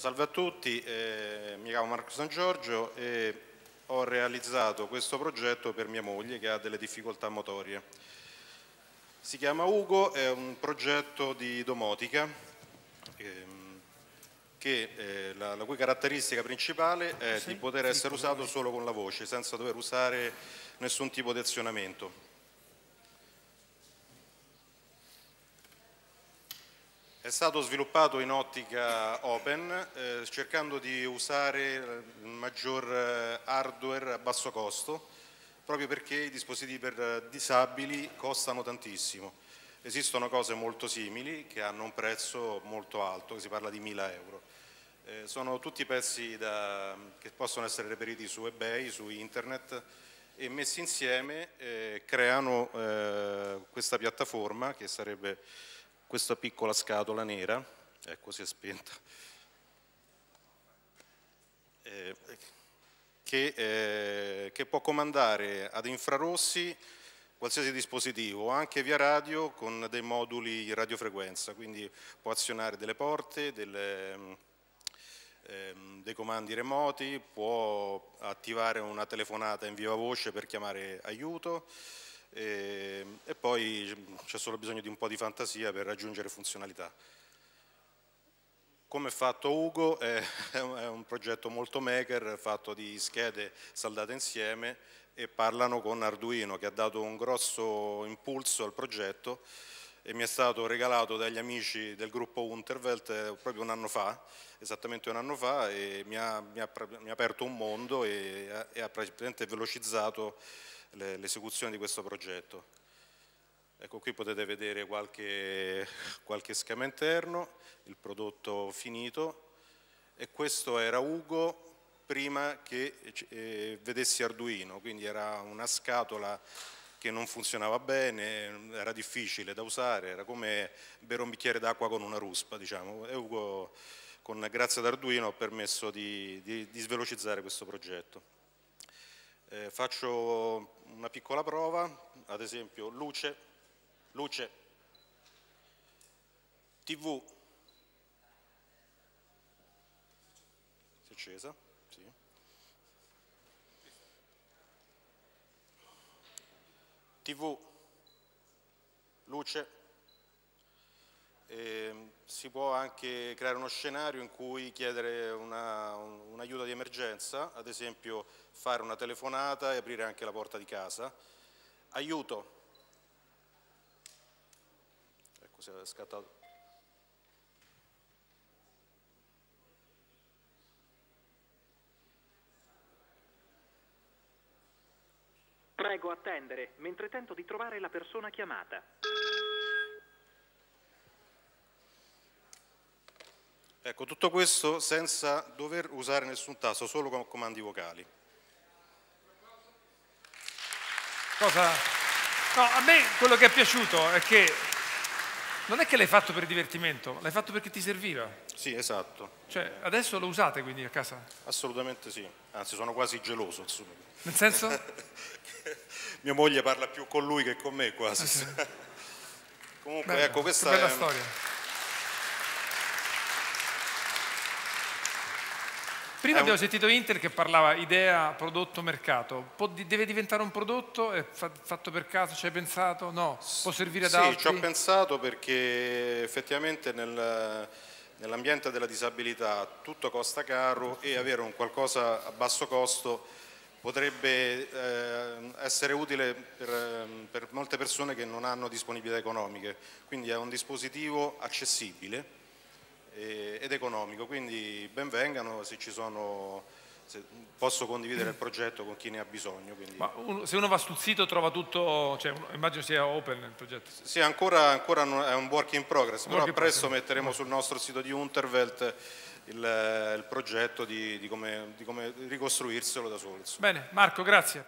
Salve a tutti, eh, mi chiamo Marco San Giorgio e ho realizzato questo progetto per mia moglie che ha delle difficoltà motorie. Si chiama Ugo, è un progetto di domotica ehm, che, eh, la, la, cui caratteristica principale è sì, di poter sì, essere usato solo con la voce, senza dover usare nessun tipo di azionamento. È stato sviluppato in ottica open eh, cercando di usare il maggior eh, hardware a basso costo proprio perché i dispositivi per disabili costano tantissimo. Esistono cose molto simili che hanno un prezzo molto alto, si parla di 1000 euro. Eh, sono tutti pezzi da, che possono essere reperiti su eBay, su internet e messi insieme eh, creano eh, questa piattaforma che sarebbe questa piccola scatola nera, ecco si è spenta, eh, che, eh, che può comandare ad infrarossi qualsiasi dispositivo, anche via radio con dei moduli radiofrequenza, quindi può azionare delle porte, delle, ehm, dei comandi remoti, può attivare una telefonata in viva voce per chiamare aiuto, e, e poi c'è solo bisogno di un po' di fantasia per raggiungere funzionalità. Come è fatto Ugo è, è un progetto molto maker fatto di schede saldate insieme e parlano con Arduino che ha dato un grosso impulso al progetto e mi è stato regalato dagli amici del gruppo Unterwelt eh, proprio un anno fa, esattamente un anno fa e mi ha, mi ha, mi ha aperto un mondo e, e ha praticamente velocizzato l'esecuzione di questo progetto. Ecco qui potete vedere qualche, qualche schema interno, il prodotto finito e questo era Ugo prima che eh, vedessi Arduino, quindi era una scatola che non funzionava bene, era difficile da usare, era come bere un bicchiere d'acqua con una ruspa, diciamo. E Ugo, con, grazie ad Arduino, ha permesso di, di, di svelocizzare questo progetto. Eh, faccio una piccola prova, ad esempio luce, luce, tv, si è accesa, sì. tv, luce, eh, si può anche creare uno scenario in cui chiedere un'aiuto un di emergenza, ad esempio fare una telefonata e aprire anche la porta di casa. Aiuto. Ecco, si è scattato. Prego attendere, mentre tento di trovare la persona chiamata. Ecco, tutto questo senza dover usare nessun tasto, solo con comandi vocali. Cosa? No, a me quello che è piaciuto è che non è che l'hai fatto per divertimento, l'hai fatto perché ti serviva. Sì, esatto. Cioè, adesso lo usate quindi a casa? Assolutamente sì, anzi sono quasi geloso. Insomma. Nel senso? Mia moglie parla più con lui che con me quasi. Ah, sì. Comunque, Bella, ecco, questa bella è... storia. Prima un... abbiamo sentito Inter che parlava idea, prodotto, mercato. Di, deve diventare un prodotto? È fatto per caso? Ci hai pensato? No? Può servire ad sì, altri? Sì, ci ho pensato perché effettivamente nel, nell'ambiente della disabilità tutto costa caro e avere un qualcosa a basso costo potrebbe eh, essere utile per, per molte persone che non hanno disponibilità economiche. Quindi è un dispositivo accessibile ed economico, quindi benvengano se ci sono, se posso condividere il progetto con chi ne ha bisogno. Uno, se uno va sul sito trova tutto, cioè, immagino sia open il progetto. Sì, ancora, ancora è un work in progress, work però presto progress. metteremo sul nostro sito di Unterwelt il, il progetto di, di, come, di come ricostruirselo da solo. Bene, Marco, grazie.